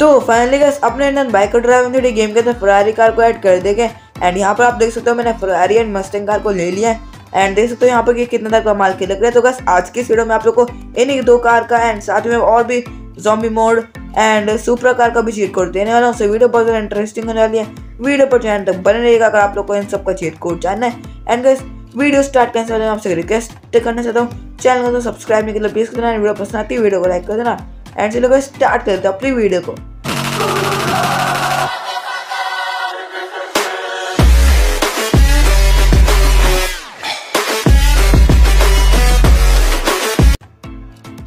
तो finally guys अपने नन बाइक ड्राइविंग थ्री गेम के अंदर फरारी कार को ऐड कर देंगे एंड यहाँ पर आप देख सकते हो मैंने फरारी एंड मस्टिंग कार को ले लिया है। एंड देख सकते हो यहाँ पर कि कितना तक कमाल के लग रहे हैं। तो बस आज की वीडियो में आप लोग को इन्हीं दो कार का एंड साथ में और भी zombie mode and super car का भी चीट कोड देने वाला हूँ। वीडियो बहुत ज़्यादा इंटरेस्टिंग होने वाली है। वीडियो पर चैनल तक बने रहेगा अगर आप लोग को इन सब का चीट कोड जानना है। एंड गैस वीडियो स्टार्ट करने से पहले आपसे रिक्वेस्ट करना चाहता हूँ। चैनल को तो सब्सक्राइब नहीं कर लो प्लीज़ कर देना वीडियो पसंद आती है वीडियो को लाइक कर देना। एंड चलो स्टार्ट करते हैं अपनी वीडियो को।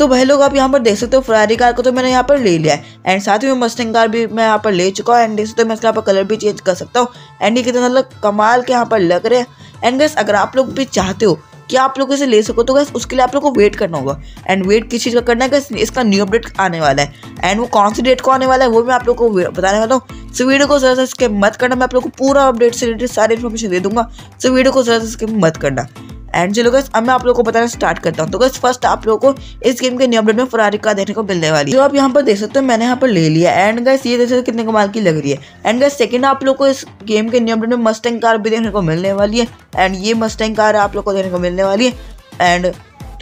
तो भाई लोग, आप यहाँ पर देख सकते हो फरारी कार को तो मैंने यहाँ पर ले लिया है। एंड साथ ही मस्टिंग कार भी मैं यहाँ पर ले चुका हूँ। एंड देख सकते हो, मैं इसका यहाँ पर कलर भी चेंज कर सकता हूँ। एंड ये कितना मतलब कमाल के यहाँ पर लग रहे हैं। एंड गैस अगर आप लोग भी चाहते हो कि आप लोग इसे ले सको तो गैस उसके लिए आप लोग को वेट करना होगा। एंड वेट किस चीज़ का करना है इसका न्यू अपडेट आने वाला है। एंड वो कौन सी डेट को आने वाला है, वो मैं आप लोग को बताने वाला हूँ। सो वीडियो को ज़रा सा स्किप मत करना, मैं आप लोग को पूरा अपडेट से रिलेटेड सारी इन्फॉर्मेशन दे दूँगा। सो वीडियो को ज़रा सा स्किप मत करना। एंड चलो गैस अब मैं आप लोगों को बताना स्टार्ट करता हूँ। तो गैस फ़र्स्ट आप लोगों को इस गेम के न्यू अपडेट में फरारी कार देखने को मिलने वाली जो आप यहाँ पर देख सकते हो, मैंने यहाँ पर ले लिया एंड गैस ये देख सकते कितने कमाल की लग रही है। एंड गैस सेकंड आप लोग को इस गेम के न्यू अपडेट में मस्टैंग कार भी देखने को मिलने वाली है। एंड ये मस्टैंग कार आप लोग को देखने को मिलने वाली है। एंड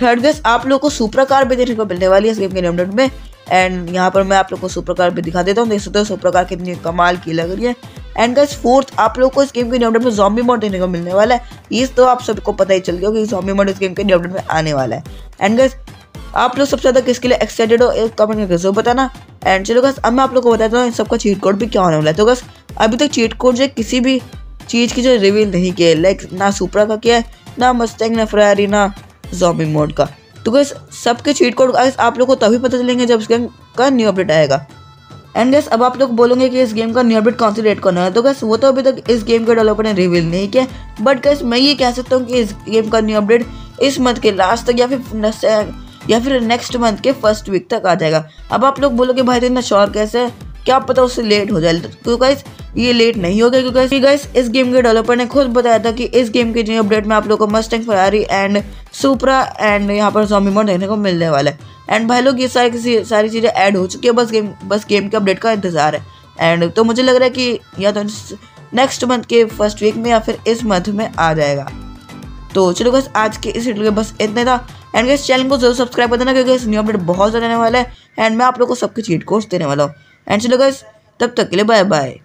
थर्ड गैस आप लोग को सुपर कार भी देखने को मिलने वाली है इस गेम के न्यू अपडेट में। एंड यहाँ पर मैं आप लोग को सुपर कार भी दिखा देता हूँ। देख सकते हो सुपर कार कितनी कमाल की लग रही है। एंड गैस फोर्थ आप लोग को इस गेम के न्यू अपडेट में जॉम्बी मोड देखने को मिलने वाला है। ये तो आप सबको पता ही चल गया कि जॉम्बी मोड इस गेम के न्यू अपडेट में आने वाला है। एंड गैस आप लोग सबसे ज़्यादा किसके लिए एक्साइटेड हो, एक कमेंट करके ज़रूर बताना। एंड चलो गस अब मैं आप लोग को बताता हूँ इन सबका चीट कोड भी क्या होने वाला है। तो गस अभी तक चीट कोड जो किसी भी चीज़ की जो रिवील नहीं किया है। लाइक ना सुपरा का किया है, ना मस्टैंग ना फ्रारी ना जॉम्बी मोड का। तो गैस सबके चीट कोड आप लोग को तभी पता चलेंगे जब इस गेम का न्यू अपडेट आएगा। एंड गैस अब आप लोग बोलोगे कि इस गेम का न्यू अपडेट कौन सी डेट करना है? तो गैस वो तो अभी तक इस गेम के डेवलपर ने रिवील नहीं किया। बट गैस मैं ये कह सकता हूँ कि इस गेम का न्यू अपडेट इस मंथ के लास्ट तक या फिर या फिर नेक्स्ट मंथ के फ़र्स्ट वीक तक आ जाएगा। अब आप लोग बोलोगे, भाई तो इतना श्योर कैसे? है क्या पता उससे लेट हो जाए? तो गाइस ये लेट नहीं हो गया क्योंकि गाइस इस गेम के डेवलपर ने खुद बताया था कि इस गेम के न्यू अपडेट में आप लोग को Mustang Ferrari and Supra and यहाँ पर जॉम्बी मोड देखने को मिलने वाला है। एंड भाई लोग, ये सारी किसी सारी चीज़ें ऐड हो चुकी है, बस गेम बस गेम के अपडेट का इंतज़ार है। एंड तो मुझे लग रहा है कि या तो नेक्स्ट मंथ के फ़र्स्ट वीक में या फिर इस मंथ में आ जाएगा। तो चलो बस आज के इस वीडियो के बस इतने था। एंड इस चैनल को ज़रूर सब्सक्राइब कर देना क्योंकि इस न्यू अपडेट बहुत ज़्यादा आने वाला है। एंड मैं आप लोग को सबके चीट कोर्स देने वाला हूँ। एंड चलो गैस तब तक के लिए बाय बाय